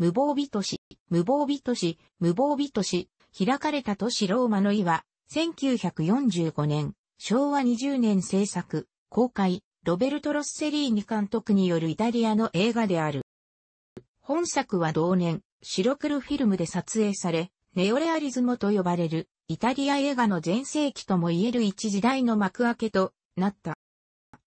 無防備都市、無防備都市、無防備都市、開かれた都市ローマの意は、1945年、昭和20年制作、公開、ロベルト・ロッセリーニ監督によるイタリアの映画である。本作は同年、白黒フィルムで撮影され、ネオレアリズムと呼ばれる、イタリア映画の全盛期とも言える一時代の幕開けとなった。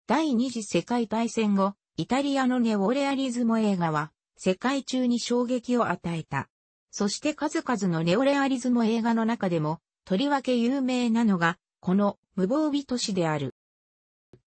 第二次世界大戦後、イタリアのネオレアリズム映画は、世界中に衝撃を与えた。そして数々のネオレアリズム映画の中でも、とりわけ有名なのが、この無防備都市である。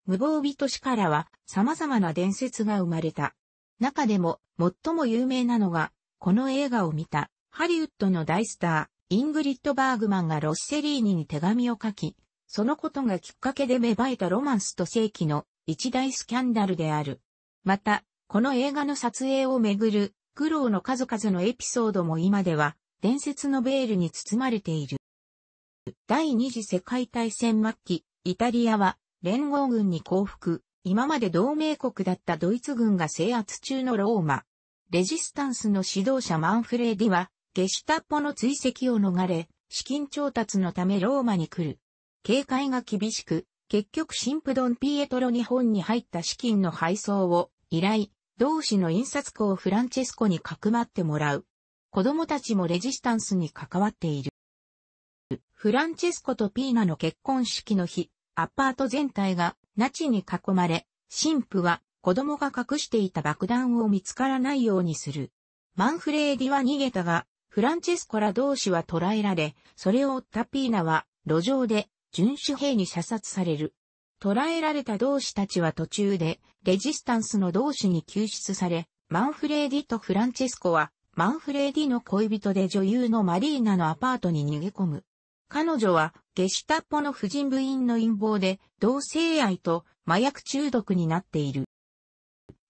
無防備都市からは様々な伝説が生まれた。中でも最も有名なのが、この映画を見たハリウッドの大スター、イングリッド・バーグマンがロッセリーニに手紙を書き、そのことがきっかけで芽生えたロマンスと世紀の一大スキャンダルである。また、この映画の撮影をめぐる苦労の数々のエピソードも今では伝説のベールに包まれている。第二次世界大戦末期、イタリアは連合軍に降伏、今まで同盟国だったドイツ軍が制圧中のローマ。レジスタンスの指導者マンフレーディは、ゲシュタッポの追跡を逃れ、資金調達のためローマに来る。警戒が厳しく、結局神父ドンピエトロ日本に入った資金の配送を依頼、同志の印刷工フランチェスコにかくまってもらう。子供たちもレジスタンスに関わっている。フランチェスコとピーナの結婚式の日、アパート全体がナチに囲まれ、神父は子供が隠していた爆弾を見つからないようにする。マンフレーディは逃げたが、フランチェスコら同士は捕らえられ、それを追ったピーナは路上で巡守兵に射殺される。捕らえられた同志たちは途中でレジスタンスの同志に救出され、マンフレーディとフランチェスコはマンフレーディの恋人で女優のマリーナのアパートに逃げ込む。彼女はゲシュタッポの婦人部員の陰謀で同性愛と麻薬中毒になっている。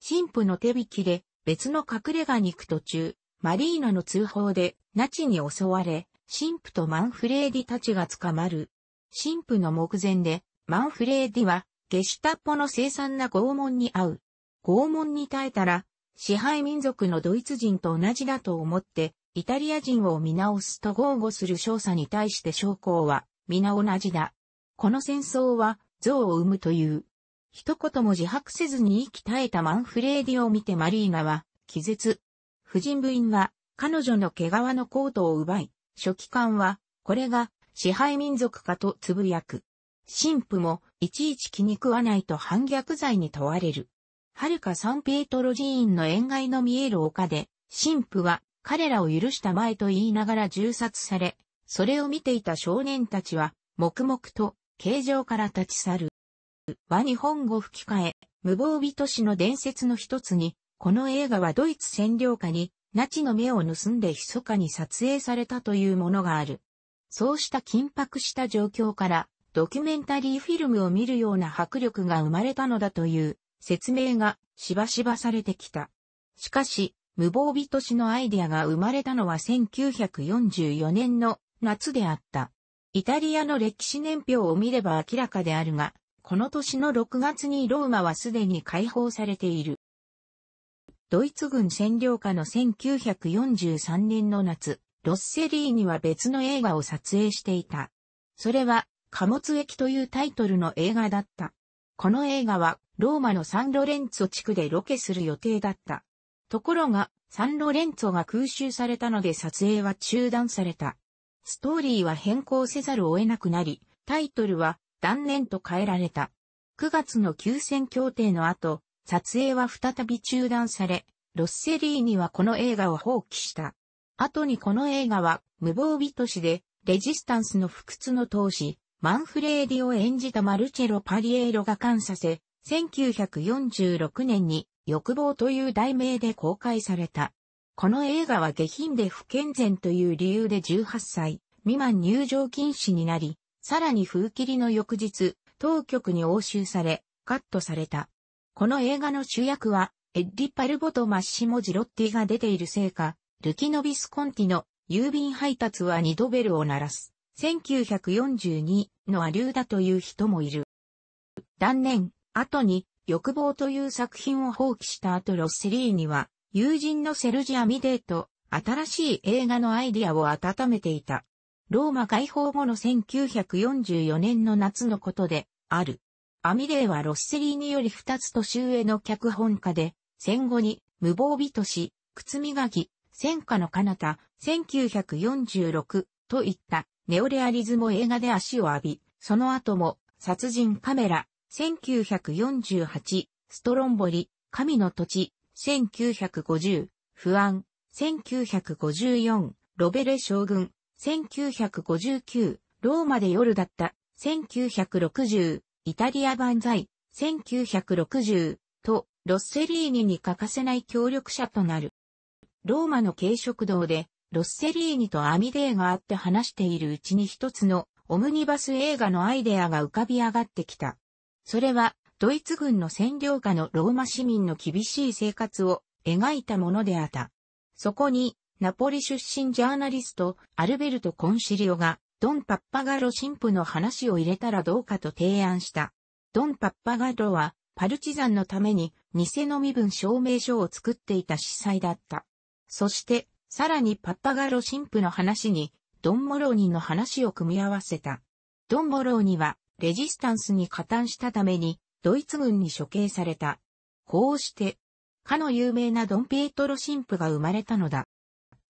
神父の手引きで別の隠れ家に行く途中、マリーナの通報でナチに襲われ、神父とマンフレーディたちが捕まる。神父の目前でマンフレーディはゲシュタッポの凄惨な拷問に遭う。拷問に耐えたら支配民族のドイツ人と同じだと思ってイタリア人を見直すと豪語する少佐に対して将校は、皆同じだ。この戦争は、像を生むという。一言も自白せずに息絶えたマンフレーディを見てマリーナは、気絶。婦人部員は、彼女の毛皮のコートを奪い、書記官は、これが支配民族かとつぶやく。神父も、いちいち気に食わないと反逆罪に問われる。はるかサンペートロ寺院の縁外の見える丘で、神父は彼らを許したまえと言いながら銃殺され、それを見ていた少年たちは、黙々と、形状から立ち去る。は日本語吹き替え、無防備都市の伝説の一つに、この映画はドイツ占領下に、ナチの目を盗んで密かに撮影されたというものがある。そうした緊迫した状況から、ドキュメンタリーフィルムを見るような迫力が生まれたのだという説明がしばしばされてきた。しかし、無防備都市のアイデアが生まれたのは1944年の夏であった。イタリアの歴史年表を見れば明らかであるが、この年の6月にローマはすでに解放されている。ドイツ軍占領下の1943年の夏、ロッセリーには別の映画を撮影していた。それは、貨物駅というタイトルの映画だった。この映画は、ローマのサンロレンツォ地区でロケする予定だった。ところが、サンロレンツォが空襲されたので撮影は中断された。ストーリーは変更せざるを得なくなり、タイトルは断念と変えられた。9月の休戦協定の後、撮影は再び中断され、ロッセリーニはこの映画を放棄した。後にこの映画は無防備都市で、レジスタンスの不屈の闘士、マンフレーディを演じたマルチェロ・パリエーロが感させ、1946年に欲望という題名で公開された。この映画は下品で不健全という理由で18歳未満入場禁止になり、さらに風切りの翌日、当局に押収され、カットされた。この映画の主役は、エッリ・パルボとマッシモ・ジロッティが出ているせいか、ルキノビス・コンティの郵便配達は2度ベルを鳴らす。1942のアリューだという人もいる。断念、後に欲望という作品を放棄した後ロッセリーニは友人のセルジア・ミデーと新しい映画のアイディアを温めていた。ローマ解放後の1944年の夏のことである。アミデーはロッセリーニより二つ年上の脚本家で、戦後に無防備都市、靴磨き、戦火の彼方、1946といったネオレアリズム映画で足を浴び、その後も殺人カメラ、1948、ストロンボリ、神の土地、1950、不安、1954、ロベレ将軍、1959、ローマで夜だった、1960、イタリア万歳、1960、と、ロッセリーニに欠かせない協力者となる。ローマの軽食堂で、ロッセリーニとアミデーがあって話しているうちに一つのオムニバス映画のアイデアが浮かび上がってきた。それは、ドイツ軍の占領下のローマ市民の厳しい生活を描いたものであった。そこに、ナポリ出身ジャーナリスト、アルベルト・コンシリオが、ドン・パッパガロ神父の話を入れたらどうかと提案した。ドン・パッパガロは、パルチザンのために、偽の身分証明書を作っていた司祭だった。そして、さらにパッパガロ神父の話に、ドン・モローニの話を組み合わせた。ドン・モローニは、レジスタンスに加担したために、ドイツ軍に処刑された。こうして、かの有名なドン・ピエトロ神父が生まれたのだ。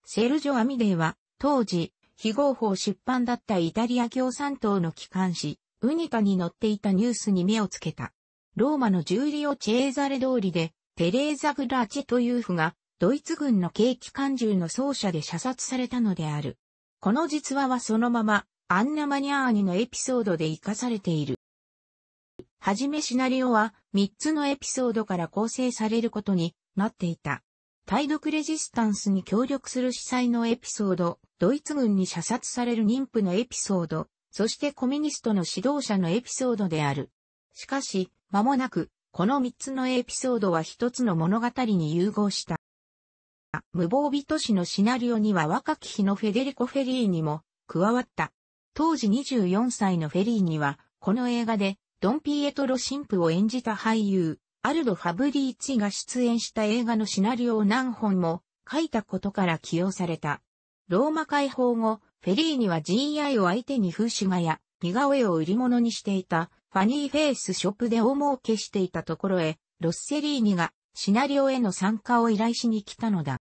セルジョ・アミデーは、当時、非合法出版だったイタリア共産党の機関紙、ウニタに載っていたニュースに目をつけた。ローマのジューリオ・チェーザレ通りで、テレーザ・グラーチという夫が、ドイツ軍の軽機関銃の奏者で射殺されたのである。この実話はそのまま、アンナ・マニャーニのエピソードで活かされている。はじめシナリオは3つのエピソードから構成されることになっていた。対独レジスタンスに協力する司祭のエピソード、ドイツ軍に射殺される妊婦のエピソード、そしてコミュニストの指導者のエピソードである。しかし、間もなく、この3つのエピソードは一つの物語に融合した。無防備都市のシナリオには若き日のフェデリコ・フェリーニも加わった。当時24歳のフェリーニは、この映画でドン・ピエトロ神父を演じた俳優、アルド・ファブリーチが出演した映画のシナリオを何本も書いたことから起用された。ローマ解放後、フェリーニは GI を相手に風刺画や似顔絵を売り物にしていたファニーフェイスショップで大儲けしていたところへ、ロッセリーニがシナリオへの参加を依頼しに来たのだ。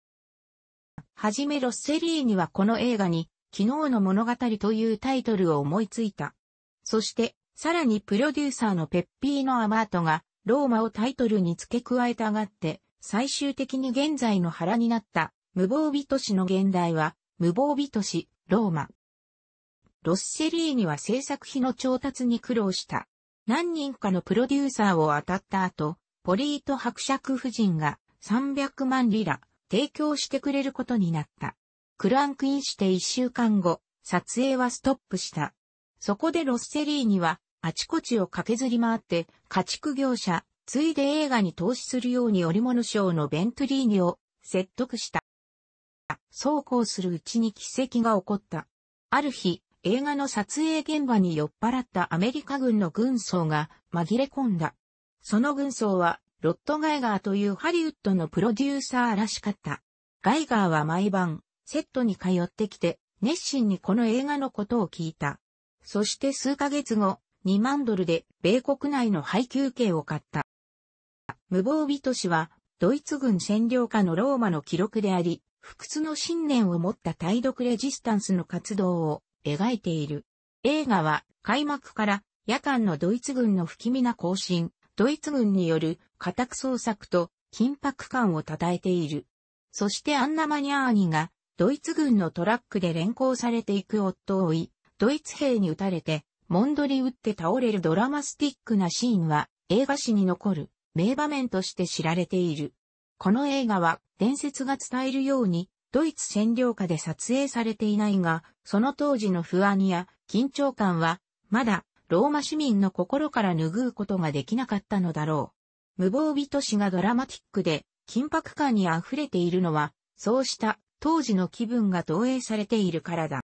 はじめロッセリーニはこの映画に、昨日の物語というタイトルを思いついた。そして、さらにプロデューサーのペッピーノ・アマートが、ローマをタイトルに付け加えたがって、最終的に現在の腹になった、無防備都市の現代は、無防備都市、ローマ。ロッセリーニは制作費の調達に苦労した。何人かのプロデューサーを当たった後、ポリート伯爵夫人が300万リラ、提供してくれることになった。クランクインして1週間後、撮影はストップした。そこでロッセリーには、あちこちを駆けずり回って、家畜業者、ついで映画に投資するように織物賞のベントリーニを説得した。そうこうするうちに奇跡が起こった。ある日、映画の撮影現場に酔っ払ったアメリカ軍の軍曹が紛れ込んだ。その軍曹はロット・ガイガーというハリウッドのプロデューサーらしかった。ガイガーは毎晩、セットに通ってきて、熱心にこの映画のことを聞いた。そして数ヶ月後、2万ドルで米国内の配給権を買った。無防備都市は、ドイツ軍占領下のローマの記録であり、不屈の信念を持った対独レジスタンスの活動を描いている。映画は開幕から夜間のドイツ軍の不気味な行進、ドイツ軍による家宅捜索と緊迫感を称えている。そしてアンナ・マニャーニがドイツ軍のトラックで連行されていく夫を追い、ドイツ兵に撃たれて、モンドリ打って倒れるドラマスティックなシーンは映画史に残る名場面として知られている。この映画は伝説が伝えるようにドイツ占領下で撮影されていないが、その当時の不安や緊張感はまだローマ市民の心から拭うことができなかったのだろう。無防備都市がドラマティックで緊迫感に溢れているのは、そうした当時の気分が投影されているからだ。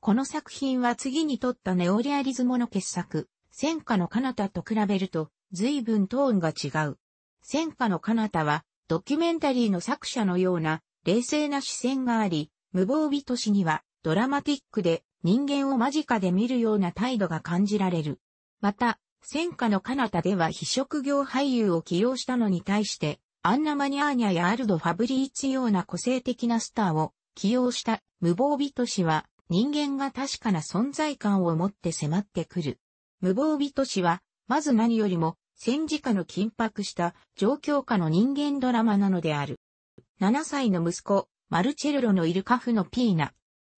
この作品は次に撮ったネオリアリズムの傑作、戦火の彼方と比べると随分トーンが違う。戦火の彼方はドキュメンタリーの作者のような冷静な視線があり、無防備都市にはドラマティックで人間を間近で見るような態度が感じられる。また、戦火の彼方では非職業俳優を起用したのに対して、アンナ・マニャーニャやアルド・ファブリーツような個性的なスターを起用した無防備都市は人間が確かな存在感を持って迫ってくる。無防備都市は、まず何よりも戦時下の緊迫した状況下の人間ドラマなのである。7歳の息子、マルチェルロのいるカフのピーナ。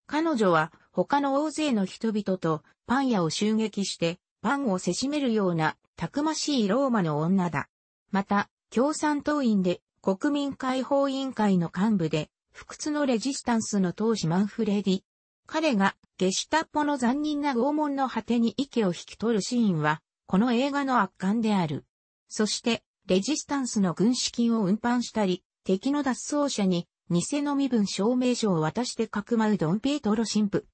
彼女は他の大勢の人々とパン屋を襲撃してパンをせしめるようなたくましいローマの女だ。また、共産党員で国民解放委員会の幹部で不屈のレジスタンスの当時マンフレディ。彼がゲシュタッポの残忍な拷問の果てに息を引き取るシーンは、この映画の圧巻である。そして、レジスタンスの軍資金を運搬したり、敵の脱走者に偽の身分証明書を渡してかくまうドンピートロ神父。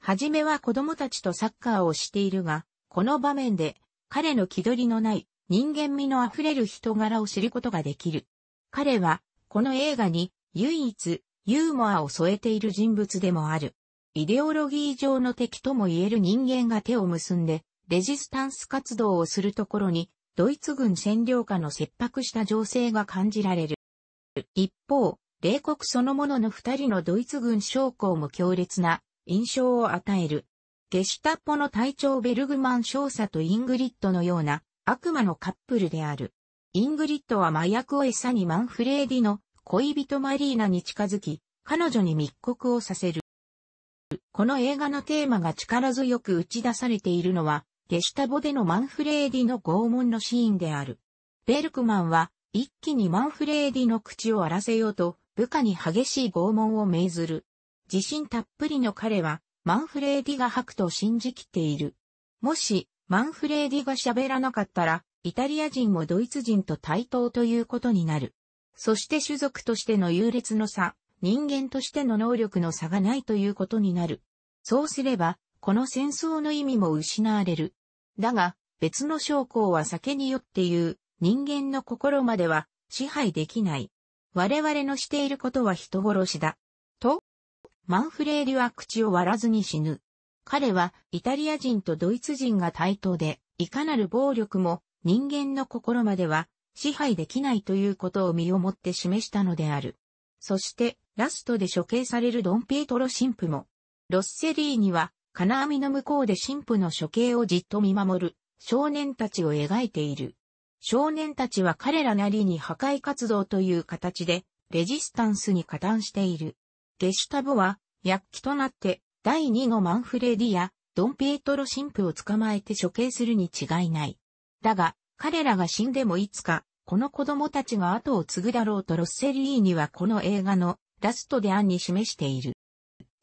はじめは子供たちとサッカーをしているが、この場面で彼の気取りのない人間味の溢れる人柄を知ることができる。彼は、この映画に唯一ユーモアを添えている人物でもある。イデオロギー上の敵とも言える人間が手を結んで、レジスタンス活動をするところに、ドイツ軍占領下の切迫した情勢が感じられる。一方、冷酷そのものの二人のドイツ軍将校も強烈な印象を与える。ゲシュタッポの隊長ベルグマン少佐とイングリッドのような悪魔のカップルである。イングリッドは麻薬を餌にマンフレーディの恋人マリーナに近づき、彼女に密告をさせる。この映画のテーマが力強く打ち出されているのは、ゲシュタポでのマンフレーディの拷問のシーンである。ベルクマンは、一気にマンフレーディの口を割らせようと、部下に激しい拷問を命ずる。自信たっぷりの彼は、マンフレーディが吐くと信じきっている。もし、マンフレーディが喋らなかったら、イタリア人もドイツ人と対等ということになる。そして種族としての優劣の差、人間としての能力の差がないということになる。そうすれば、この戦争の意味も失われる。だが、別の将校は酒によって言う、人間の心までは支配できない。我々のしていることは人殺しだ。マンフレーリは口を割らずに死ぬ。彼はイタリア人とドイツ人が対等で、いかなる暴力も人間の心までは支配できないということを身をもって示したのである。そして、ラストで処刑されるドンピエトロ神父も、ロッセリーには、金網の向こうで神父の処刑をじっと見守る少年たちを描いている。少年たちは彼らなりに破壊活動という形で、レジスタンスに加担している。ゲシュタボは、躍起となって、第2のマンフレディや、ドンピエトロ神父を捕まえて処刑するに違いない。だが、彼らが死んでもいつか、この子供たちが後を継ぐだろうとロッセリーニはこの映画のラストで案に示している。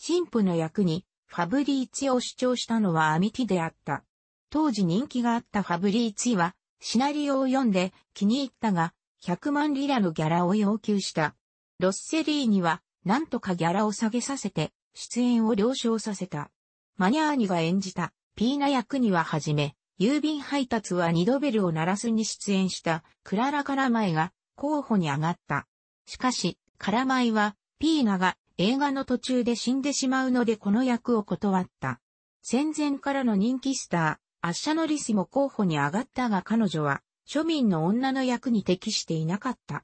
神父の役にファブリーツィを主張したのはアミティであった。当時人気があったファブリーツィはシナリオを読んで気に入ったが100万リラのギャラを要求した。ロッセリーニは何とかギャラを下げさせて出演を了承させた。マニャーニが演じたピーナ役にははじめ、郵便配達は二度ベルを鳴らすに出演したクララ・カラマイが候補に上がった。しかし、カラマイはピーナが映画の途中で死んでしまうのでこの役を断った。戦前からの人気スター、アッシャノリスも候補に上がったが彼女は庶民の女の役に適していなかった。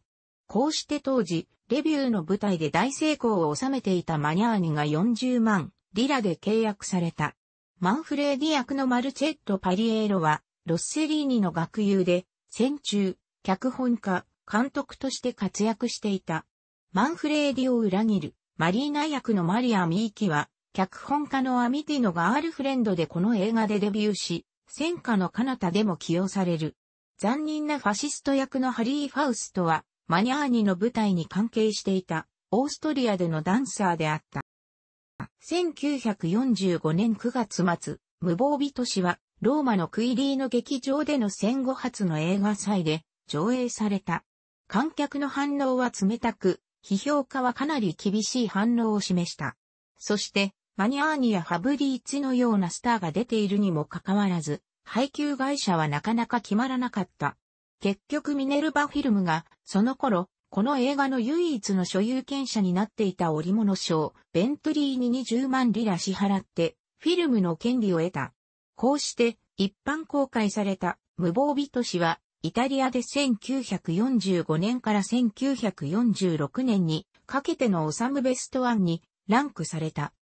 こうして当時、レビューの舞台で大成功を収めていたマニャーニが40万リラで契約された。マンフレーディ役のマルチェット・パリエーロは、ロッセリーニの学友で、戦中、脚本家、監督として活躍していた。マンフレーディを裏切る、マリーナ役のマリア・ミーキは、脚本家のアミティのガールフレンドでこの映画でデビューし、戦火の彼方でも起用される。残忍なファシスト役のハリー・ファウストは、マニャーニの舞台に関係していた、オーストリアでのダンサーであった。1945年9月末、無防備都市は、ローマのクイリーノ劇場での戦後初の映画祭で上映された。観客の反応は冷たく、批評家はかなり厳しい反応を示した。そして、マニアーニやファブリーツのようなスターが出ているにもかかわらず、配給会社はなかなか決まらなかった。結局ミネルバフィルムが、その頃、この映画の唯一の所有権者になっていた織物商、ベントリーに20万リラ支払って、フィルムの権利を得た。こうして、一般公開された、無防備都市は、イタリアで1945年から1946年にかけてのオサムベストワンにランクされた。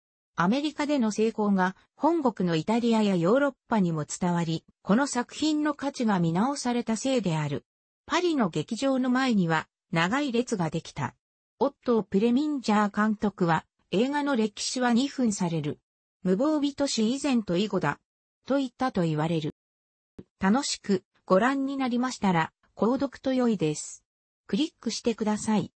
アメリカでの成功が本国のイタリアやヨーロッパにも伝わり、この作品の価値が見直されたせいである。パリの劇場の前には長い列ができた。オットー・プレミンジャー監督は、映画の歴史は2分される。無防備都市以前と以後だ。と言ったと言われる。楽しくご覧になりましたら、購読と良いです。クリックしてください。